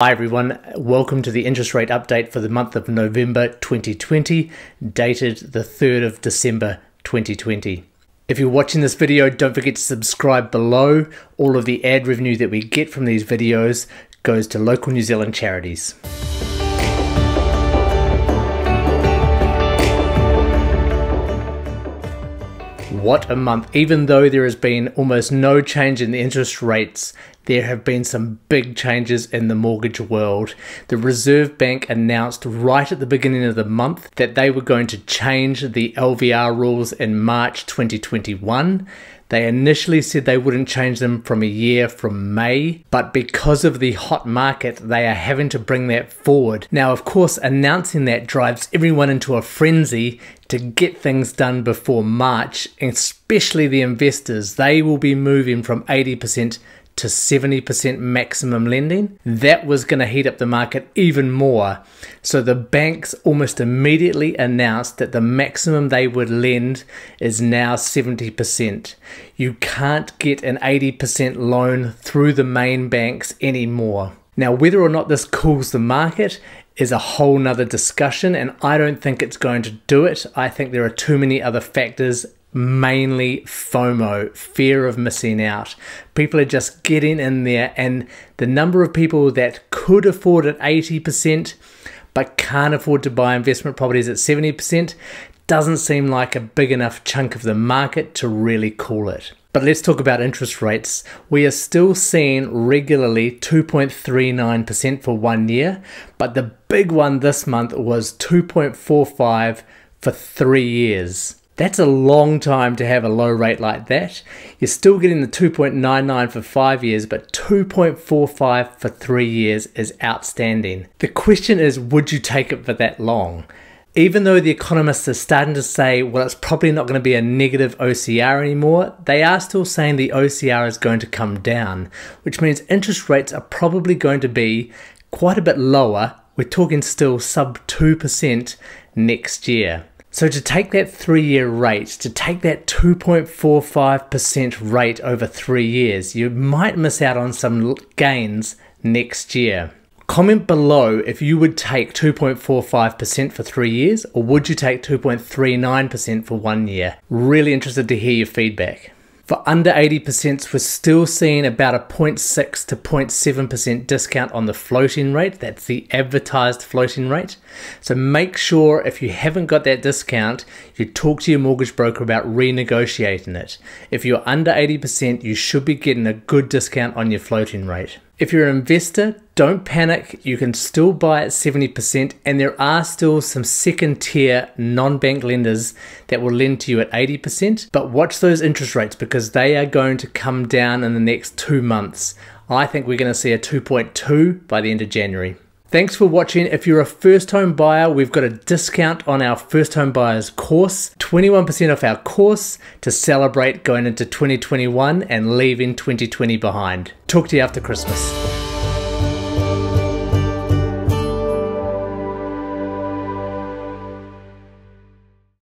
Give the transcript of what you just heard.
Hi everyone, welcome to the interest rate update for the month of November 2020, dated the 3rd of December 2020. If you're watching this video, don't forget to subscribe below. All of the ad revenue that we get from these videos goes to local New Zealand charities. What a month. Even though there has been almost no change in the interest rates, there have been some big changes in the mortgage world. The Reserve Bank announced right at the beginning of the month that they were going to change the LVR rules in March 2021. They initially said they wouldn't change them from a year from May, but because of the hot market, they are having to bring that forward. Now, of course, announcing that drives everyone into a frenzy to get things done before March, especially the investors. They will be moving from 80% to 70% maximum lending, that was going to heat up the market even more. So the banks almost immediately announced that the maximum they would lend is now 70%. You can't get an 80% loan through the main banks anymore. Now, whether or not this cools the market is a whole nother discussion, and I don't think it's going to do it. I think there are too many other factors mainly FOMO, fear of missing out. People are just getting in there, and the number of people that could afford at 80% but can't afford to buy investment properties at 70% doesn't seem like a big enough chunk of the market to really call it. But let's talk about interest rates. We are still seeing regularly 2.39% for one year, but the big one this month was 2.45 for three years. That's a long time to have a low rate like that. You're still getting the 2.99 for five years, but 2.45 for three years is outstanding. The question is, would you take it for that long? Even though the economists are starting to say, well, it's probably not going to be a negative OCR anymore, they are still saying the OCR is going to come down, which means interest rates are probably going to be quite a bit lower. We're talking still sub 2% next year. So to take that three-year rate, to take that 2.45% rate over three years, you might miss out on some gains next year. Comment below if you would take 2.45% for three years or would you take 2.39% for one year? Really interested to hear your feedback. For under 80%, we're still seeing about a 0.6 to 0.7% discount on the floating rate. That's the advertised floating rate. So make sure if you haven't got that discount, you talk to your mortgage broker about renegotiating it. If you're under 80%, you should be getting a good discount on your floating rate. If you're an investor, don't panic. You can still buy at 70%, and there are still some second tier non bank lenders that will lend to you at 80%. But watch those interest rates because they are going to come down in the next two months. I think we're going to see a 2.2 by the end of January. Thanks for watching. If you're a first home buyer, we've got a discount on our first home buyers course 21% off our course to celebrate going into 2021 and leaving 2020 behind. Talk to you after Christmas.